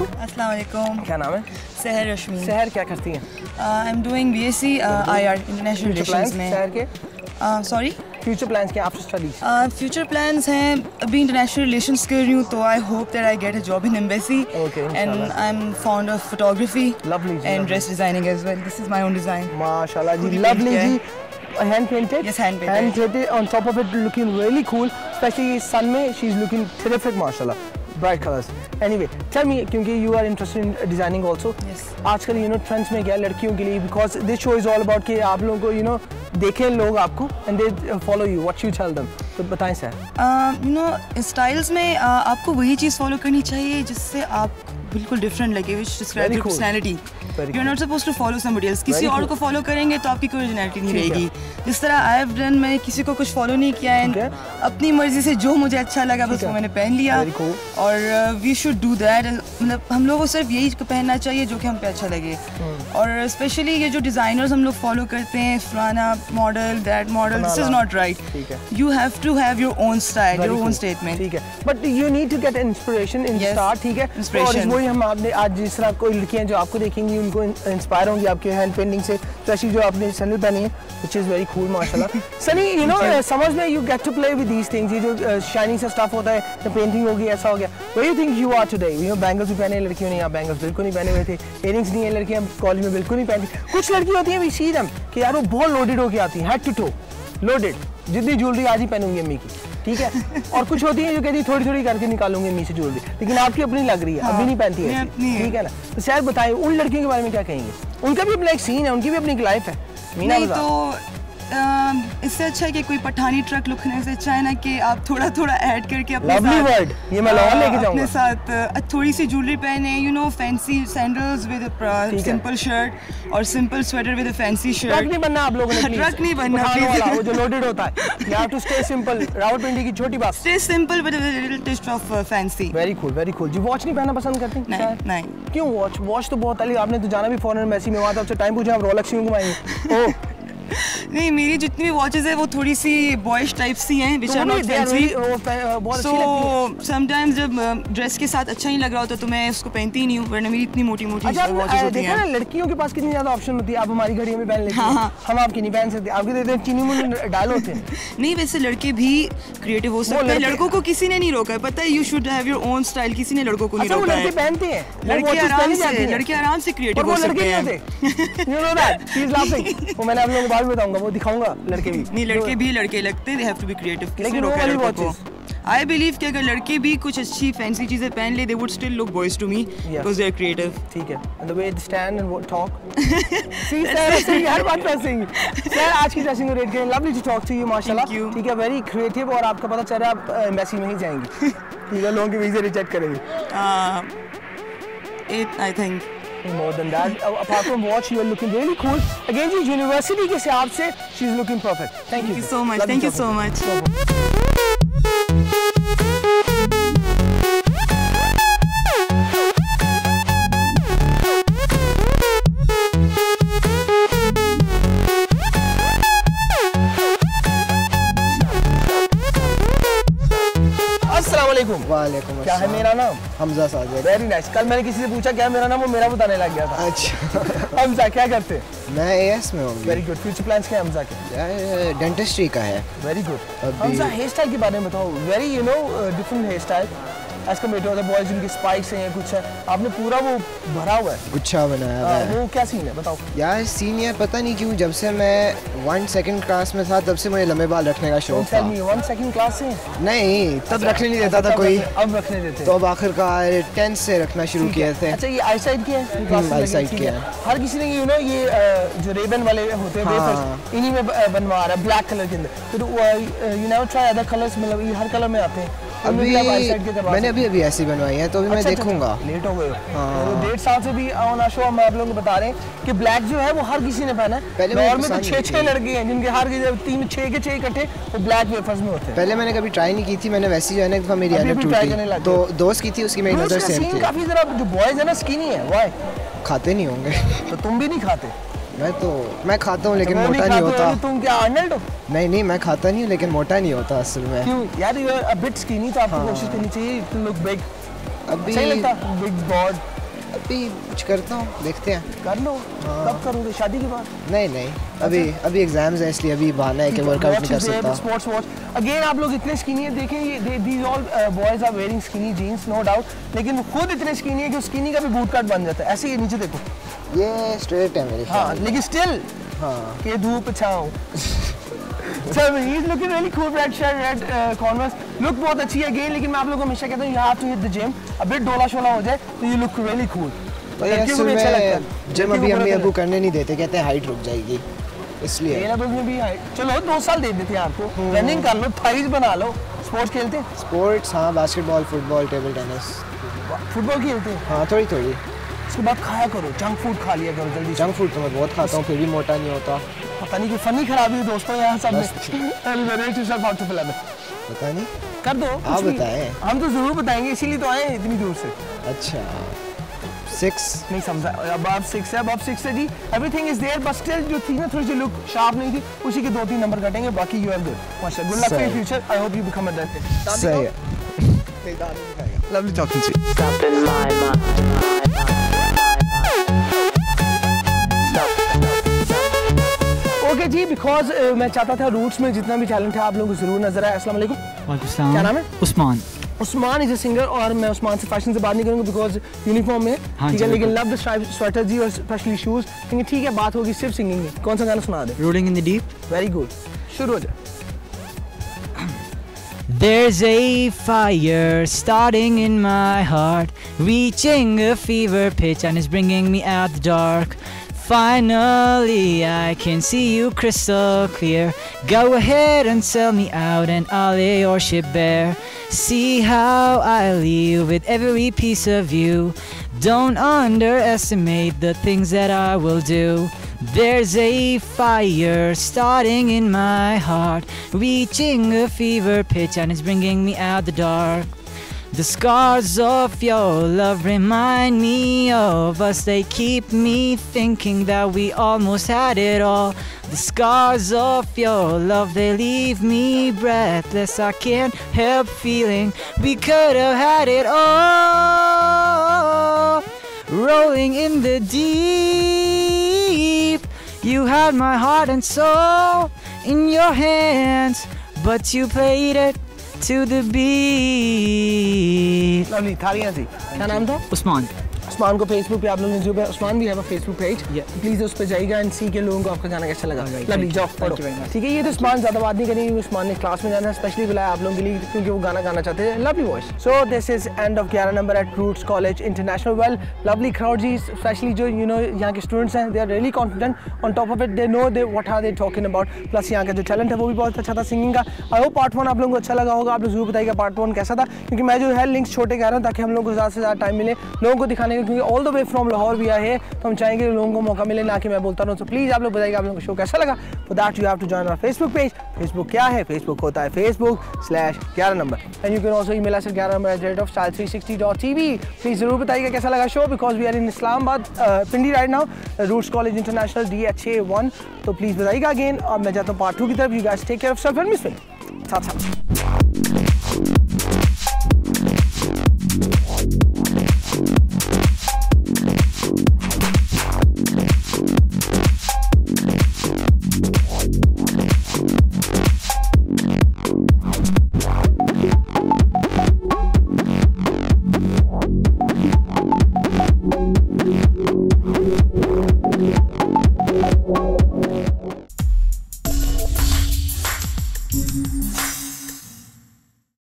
अस्सलाम क्या नाम है? सहर रश्मी। शहर क्या करती हैं? I am doing BSc IR international relations में। शहर के? सॉरी फ्यूचर प्लान्स क्या आफ्टर स्टडीज़ फ्यूचर प्लान्स हैं अभी इंटरनेशनल रिलेशंस कर रही हूँ तो I hope that I get a job in embassy and I am found of photography Lovely ji, and dress designing as well this is my own design माशाल्लाह जी lovely ji. Hand painted Yes, hand painted. Hand painted on top of it looking really cool specially sun में she is looking terrific माशाल्लाह bright colours anyway tell क्योंकि you are interested in designing also Yes. आजकल you know trends में क्या लड़कियों के लिए because this show is all about कि आप लोगों को यू नो देखें लोग आपको and they follow you what you tell them तो बताएँ सर यू नो स्टाइल्स में uh, आपको वही चीज़ फॉलो करनी चाहिए जिससे आप बिल्कुल डिफरेंट लगे which describe Very your cool. Personality you are not suppose to follow somebody else किसी और को फॉलो करेंगे तो आपकी कोई ओरिजिनलिटी नहीं रहेगी। जिस तरह आई हैव डन मैंने किसी को कुछ फॉलो नहीं किया एंड है। अपनी मर्ज़ी से जो मुझे अच्छा लगा बस वो मैंने पहन लिया। और वी शुड डू दैट मतलब हम लोगों को सिर्फ़ यही पहनना चाहिए जो कि हम पे अच्छा लगे. और स्पेशली ये जो डिज़ाइनर्स हम लोग फॉलो करते हैं फलाना model that model this is not right you have to have your own style your own statement ठीक है। But you need to get inspiration in start ठीक है. और वही हम आपने आज जिस तरह कोई लड़कियाँ जो आपको देखेंगी उनको इंस्पायर होंगी आपके हैंड पेंटिंग से। स्पेशली जो आपने सैंडल पहनी है व्हिच इज़ वेरी कूल माशाल्लाह। सनी यू नो समझ में you get to play with these things ये जो शाइनिंग सा स्टफ़ होता है पेंटिंग होगी ऐसा हो गया। Way you think you are today you know bangles भी पहने लड़कियों ने यहाँ बैंगल्स बिल्कुल नहीं पहने हुए थे। इयरिंग्स नहीं है लड़कियाँ कॉलेज में बिल्कुल नहीं पहनती कुछ लड़की होती हैं वी सी देम कि यार वो बहुत लोडेड होके आती हैं हेड टू टो लोडेड जितनी ज्वेलरी आज ही पहनूँगी अम्मी की ठीक है? और कुछ होती है जो कहती है थोड़ी थोड़ी करके निकालूँगी अम्मी से ज्वेलरी लेकिन आपकी अपनी लग रही है हाँ, अभी नहीं पहनती है। ठीक है ना? तो शायद बताएँ उन लड़कियों के बारे में क्या कहेंगे? उनका भी अपना एक सीन है उनकी भी अपनी एक लाइफ है। मीना नहीं तो इससे अच्छा है कि कोई पठानी ट्रक लुकने से अच्छा है ना कि आप थोड़ा थोड़ा ऐड करके अपने Lovely साथ ये मैं लाहौर अ, लेके जाऊँगा। अपने साथ थोड़ी सी ज्वेलरी पहने you know fancy sandals with simple shirt और simple sweater with fancy track shirt नहीं बनना आप लोगों ने ट्रक नहीं बनना, वाला, वो जो लोडेड होता है। You have to stay simple Rawalpindi की छोटी बात। Stay simple with little touch of fancy very cool very cool ji watch नहीं पहनना पसंद करती? नहीं नहीं। क्यों वॉच वॉच तो बहुत अली आपने तो जाना भी फॉरन मैसी में वहाँ तो आपसे टाइम पूछा आप रोलेक्स क्यों घुमाएँगे? ओह नहीं मेरी जितनी भी वॉचेस है वो थोड़ी सी बॉयश टाइप सी हैं which are not fancy so sometimes जब ड्रेस के साथ अच्छा नहीं लग रहा होता तो मैं उसको पहनती ही नहीं हूँ वरना मेरी इतनी मोटी मोटी अच्छा अ, होती देखा ना हैं लड़कियों के पास कितनी ज़्यादा ऑप्शन होती है आप हमारी घड़ियों में पहन लेते हाँ, हैं हाँ। हम आपकी नहीं पहन सकते आपके देते हैं चीनी मुनी डाल होते हैं। नहीं वैसे लड़के भी क्रिएटिव हो सकते हैं। लड़के- को किसी ने नहीं रोका है। पता है you should have your own style किसी ने लड़कों को नहीं अच्छा रोका है। पहनते हैं। लड़के आराम से लड़के आराम से क्रिएटिव हो सकते हैं। You know that she is laughing वो मैंने आप लोगों को बाद में बताऊँगा वो दिखाऊँगा लड़के भी। नहीं लड़के भी लड़के लगते they have to be creative लेकिन वो वाली को। आई बिलीव कि अगर लड़के भी कुछ अच्छी फैंसी चीज़ें पहन ले they would still look boys to me because they are creative ठीक है। The way they stand and talk see sir see हर बात पे ऐसे ही सर आज की ड्रेसिंग को रेट करें lovely to talk to you माशाल्लाह ठीक है वेरी क्रिएटिव और आपका पता चल रहा है आप एम्बेसी में ही जाएँगे। ठीक है लोगों के वीजे रिजेक्ट करेंगे। I think more than that uh, apart from watch you are looking really cool again ji university के हिसाब से she is looking perfect thank you Thank you sir. so much. Lovely Thank you talking so to much. वालेकुम। वालेकुम क्या है मेरा नाम? Hamza Sajid. Very nice कल मैंने किसी से पूछा क्या मेरा नाम वो मेरा बताने लग गया था। अच्छा। हमजा क्या करते? हैं मैं एएस में हूँ। वेरी गुड फ्यूचर प्लान्स क्या है हमजा के? डेंटिस्ट्री का है। Very good Hamza hair style के बारे में बताओ। Very you know different hair style as compare to other boys जिनकी स्पाइक्स हैं कुछ है? आपने पूरा वो भरा हुआ है। गुच्छा बनाया हुआ हाँ, है वो क्या सीन है बताओ। यार सीनियर पता नहीं क्यों जब से मैं वन सेकंड क्लास में था तब से मुझे लंबे बाल रखने का शौक था। मी वन सेकंड क्लास से? नहीं तब रखने नहीं देता था कोई। अब रखने देते तो अब आखिरकार टेंथ से रखना शुरू किए थे। अच्छा ये आई साइड के हैं लगे, eyesight के हैं। हर किसी ने यू नो ये जो रेबन वाले होते हैं हाँ। इन्हीं में बनवा रहा है ब्लैक कलर के अंदर। फिर you never try other colours मतलब ये हर कलर में आते हैं। अभी मैंने अभी अभी ऐसी बनवाई है तो अभी मैं अच्छा, अच्छा, देखूँगा। अच्छा, लेट हो गए हो। तो डेढ़ साल से भी ऑन शो हम आप लोगों को बता रहे हैं कि ब्लैक जो है वो हर किसी ने पहना है। पहले लाहौर में तो पसंद छः छः लड़के हैं जिनके हर किसी तीन छः के छः इकट्ठे वो ब्लैक वेफर्स में होते हैं। पहले मैंने कभी ट्राई नहीं की थी मैंने वैसी जो है ना एक मेरी आदत टूटी। तो दोस्त की थी उसकी मेरी नज़र सेम थी। काफ़ी जरा जो बॉयज़ है ना स्किनी है वाई खाते नहीं होंगे। तो तुम भी नहीं खाते? मैं तो मैं खाता हूँ लेकिन तो मोटा नहीं होता। तुम क्या आर्नल्ड हो? नहीं नहीं मैं खाता नहीं हूँ लेकिन मोटा नहीं होता असल में। क्यों? यार you are a bit skinny तो आपको हाँ। कोशिश करनी चाहिए टू लुक बिग अभी सही लगता? बिग बॉड अभी कुछ करता हूँ देखते हैं। कर लो। कब करोगे? शादी के बाद? नहीं नहीं। अभी अभी एग्ज़ाम्स हैं इसलिए अभी बहाना है कि वर्कआउट नहीं कर सकता। स्पोर्ट्स वॉच अगेन आप लोग इतने स्किनी है देखें ये these all boys are wearing skinny jeans no doubt लेकिन वो खुद इतने स्किनी है कि स्किनी का भी बूट कट बन जाता है। ऐसे ये नीचे देखो। ये स्ट्रेट है मेरे हाँ लेकिन स्टिल हाँ। कि धूप छाओ So he is looking really cool, red shirt, red uh, Converse. Look बहुत अच्छी है अगेन लेकिन मैं आप लोगों को हमेशा कहता हूँ you have to hit the gym. A bit डोला शोला हो जाए तो you look really cool. तो ये असल अच्छा लगता है। में जिम अभी अम्मी अबू करने नहीं देते कहते हैं हाइट रुक जाएगी। इसलिए। A levels में भी है चलो दो साल दे देते हैं आपको। हम्म। रनिंग कर लो थाइज बना लो। स्पोर्ट्स खेलते हैं? स्पोर्ट्स हाँ basketball football table tennis football खेलते हैं? हाँ थोड़ी थोड़ी। उसके बाद खाया करो जंक फ़ूड खा लिया करो जल्दी जंक फ़ूड तो मैं बहुत खाता हूँ फिर भी मोटा नहीं होता। पता नहीं कोई फनी खराबी है दोस्तों यहाँ सब में पता नहीं। कर दो आप बताएँ। हम तो ज़रूर बताएँगे इसीलिए तो आए इतनी दूर से। अच्छा। सिक्स नहीं समझा। अब आप सिक्स है अब आप सिक्स है जी। Everything is there but still जो थी ना थोड़ी सी लुक शार्प नहीं थी उसी के दो तीन नंबर कटेंगे बाकी यू आर गुड माशा good luck for. Future I hope you become a that सही है। Lovely talking to you okay ji because मैं चाहता था रूट्स में जितना भी टैलेंट है आप लोगों को ज़रूर नज़र आए। अस्सलाम वालेकुम। क्या नाम है? Usman. Usman is a singer और मैं उस्मान से फ़ैशन से बात नहीं करूँगा बिकॉज़ यूनिफॉर्म में। हाँ ठीक है लेकिन लव स्वेटर जी और स्पेशली शूज़ लेकिन ठीक है बात होगी सिर्फ़ सिंगिंग में। कौन सा गाना सुना दे? Rolling in the deep very good शुरू हो जाए There's a fire starting in my heart, reaching a fever pitch, and it's bringing me out the dark. Finally, I can see you crystal clear. Go ahead and sell me out, and I'll lay your ship bare. See how I leave with every piece of you. Don't underestimate the things that I will do. There's a fire starting in my heart, reaching a fever pitch, and it's bringing me out the dark. The scars of your love remind me of us. They keep me thinking that we almost had it all. The scars of your love, they leave me breathless. I can't help feeling we could have had it all. Rolling in the deep. You had my heart and soul in your hands, but you played it to the beat. Lovely थालियाँ थी क्या नाम था Usman. Usman को Facebook पे आप लोगों जो है उस्मान भी है फेसबुक पेज प्लीज़ उस पर जाइएगा एंड सी के लोगों को आपका गाना कैसा लगा। लवली जाओ पढ़ो. ठीक है ये तो उस्मान ज़्यादा बात नहीं करेंगे उस्मान ने क्लास में जाना है स्पेशली बुलाया आप लोगों के लिए क्योंकि वो गाना गाना चाहते हैं। Lovely voice so this is end of 11 number at Roots college international well lovely crowd ji specially जो यू नो यहाँ के स्टूडेंट्स हैं they are really confident on top of it they know they what are they talking about plus यहाँ का जो talent है वो भी बहुत अच्छा था सिंगिंग का। आई होप पार्ट वन आप लोगों को अच्छा लगा होगा। आप लोग ज़रूर बताइएगा पार्ट वन कैसा था क्योंकि मैं जो है लिंक्स छोटे कह रहा हूँ ताकि हम लोग को ज़्यादा से ज़्यादा टाइम मिले लोगों को दिखाने का क्योंकि all the way from Lahore भी आए हैं तो हम चाहेंगे लोगों को मौका मिले, ना कि मैं बोलता रहूँ। तो प्लीज़ आप लोग बताइएगा आप लोगों को शो कैसा लगा। For that you have to join our Facebook page Facebook क्या है? फेसबुक होता है फेसबुक स्लैश ग्यारह number. And you can also email us ग्यारह number at rate of style three sixty dot T V please ज़रूर बताइएगा कैसा लगा show because we are in Islamabad Pindi right now Roots college international D H A one तो please बताइएगा again और मैं जाता हूँ पार्ट टू की तरफ़। You guys take care of self and miss साथ साथ